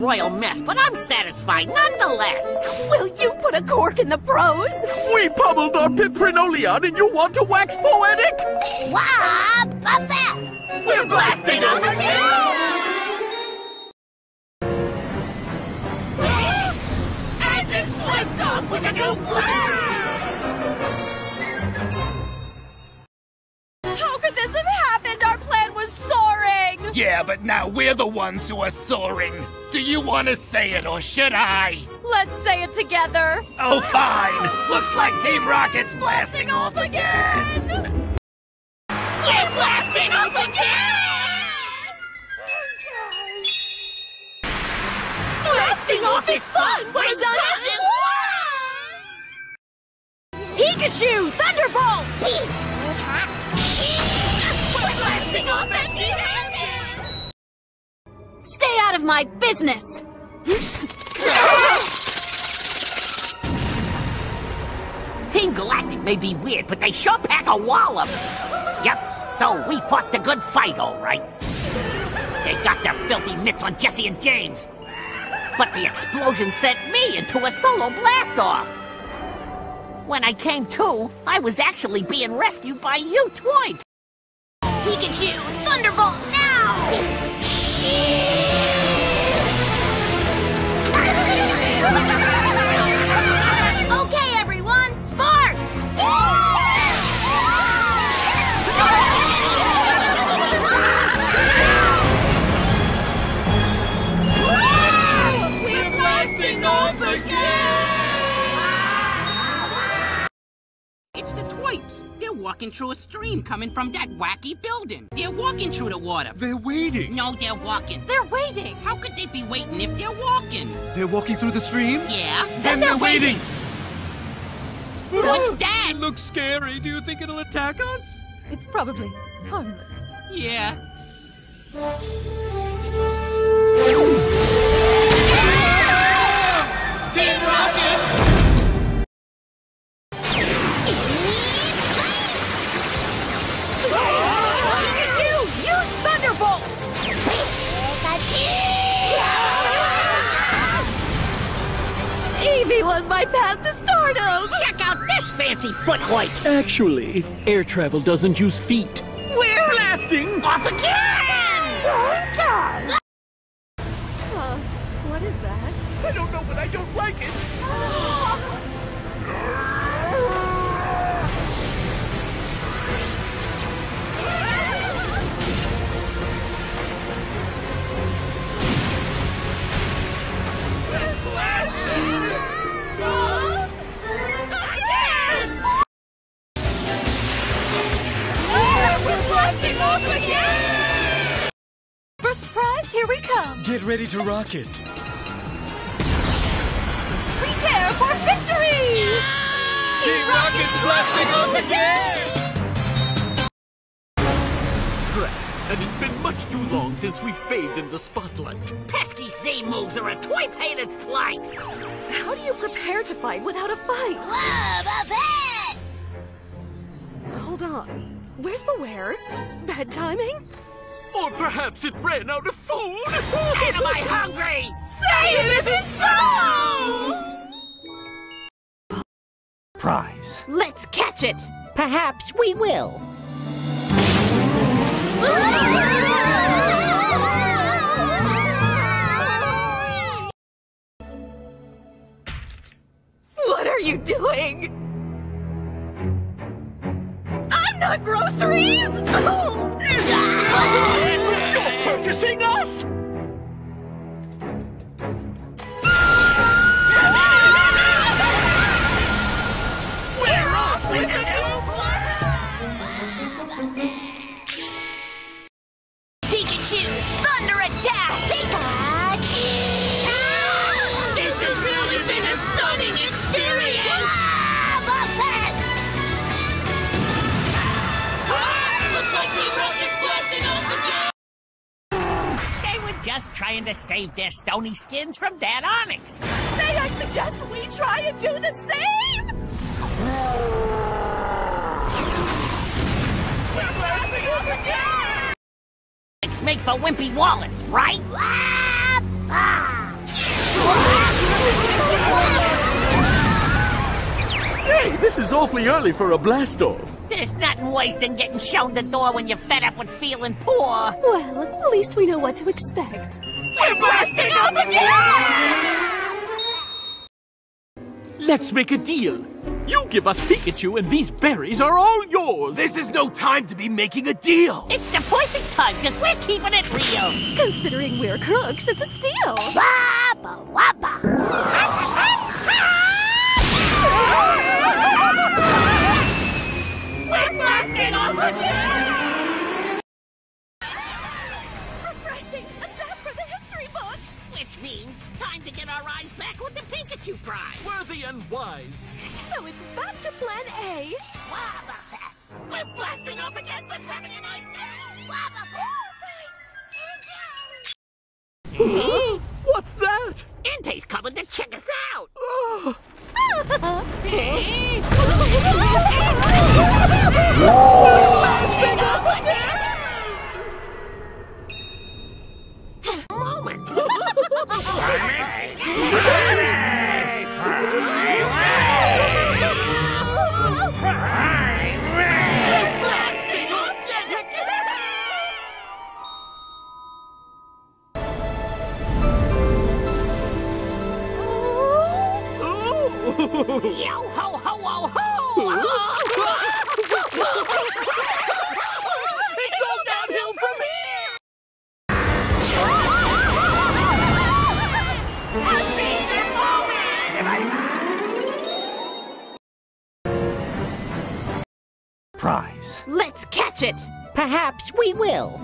royal mess, but I'm satisfied nonetheless. Will you put a cork in the prose? We pummeled our Piprinolion and you want to wax poetic? Wow, Buffett! We're blasting off And it slipped off with a new How Yeah, but now we're the ones who are soaring. Do you want to say it or should I? Let's say it together. Oh, fine. Looks like Team Rocket's blasting off again. We're blasting off again! Blasting off is fun! We're done as Pikachu! Thunderbolts! We're blasting off empty-handed! Out of my business! Team Galactic may be weird, but they sure pack a wallop. Yep, so we fought the good fight, all right. They got their filthy mitts on Jessie and James. But the explosion sent me into a solo blast-off. When I came to, I was actually being rescued by you twice. Pikachu! Thunderbolt through a stream coming from that wacky building. They're walking through the water. They're waiting. No, they're walking. They're waiting! How could they be waiting if they're walking? They're walking through the stream? Yeah. Then they're waiting. What's that? It looks scary. Do you think it'll attack us? It's probably harmless. Yeah. Eevee was my path to stardom! Check out this fancy foot hoist. Actually, air travel doesn't use feet. We're Blasting! off again! First prize, here we come! Get ready to rock it. Prepare for victory! Team Rocket's blasting off again! Correct. And it's been much too long since we've bathed in the spotlight. Pesky Z moves are a toy painter's plight. How do you prepare to fight without a fight? Hold on. Where's Bewear? Bad timing? Or perhaps it ran out of food? And am I hungry? Say it isn't so! Prize. Let's catch it. Perhaps we will. What are you doing? I'm not groceries! Oh! trying to save their stony skins from Dad Onix. May I suggest we try and do the same? We're blasting up again! It's make for wimpy wallets, right? Say, this is awfully early for a blast-off. There's nothing worse than getting shown the door when you're fed up with feeling poor. Well, at least we know what to expect. We're blasting off again! Let's make a deal. You give us Pikachu and these berries are all yours. This is no time to be making a deal! It's the perfect time, because we're keeping it real. Considering we're crooks, it's a steal. Wabba wabba. Blasting off again! Refreshing! A zap for the history books! Which means time to get our eyes back with the Pikachu prize. Worthy and wise. So it's back to plan A. Wabba fat. We're blasting off again, but having a nice day. Wabba Prize. Let's catch it. Perhaps we will.